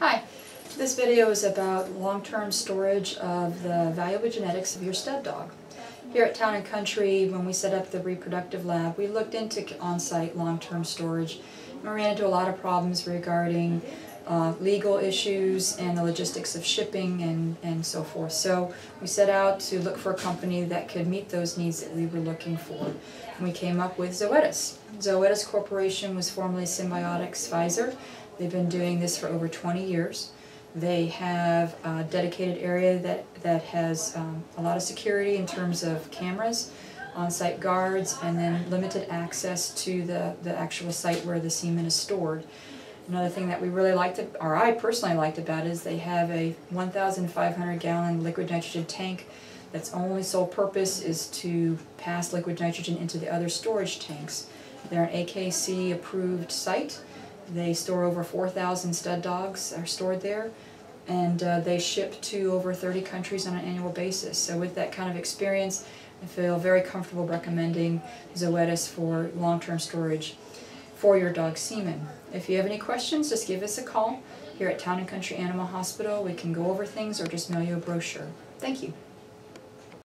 Hi, this video is about long-term storage of the valuable genetics of your stud dog. Here at Town and Country, when we set up the reproductive lab, we looked into on-site long-term storage and we ran into a lot of problems regarding uh, legal issues and the logistics of shipping and, and so forth. So we set out to look for a company that could meet those needs that we were looking for. And we came up with Zoetis. Zoetis Corporation was formerly Synbiotics Pfizer. They've been doing this for over 20 years. They have a dedicated area that, that has um, a lot of security in terms of cameras, on-site guards, and then limited access to the, the actual site where the semen is stored. Another thing that we really liked, or I personally liked about it, is they have a 1,500 gallon liquid nitrogen tank that's only sole purpose is to pass liquid nitrogen into the other storage tanks. They're an AKC approved site. They store over 4,000 stud dogs are stored there and uh, they ship to over 30 countries on an annual basis. So with that kind of experience, I feel very comfortable recommending Zoetis for long-term storage for your dog's semen. If you have any questions, just give us a call here at Town and Country Animal Hospital. We can go over things or just mail you a brochure. Thank you.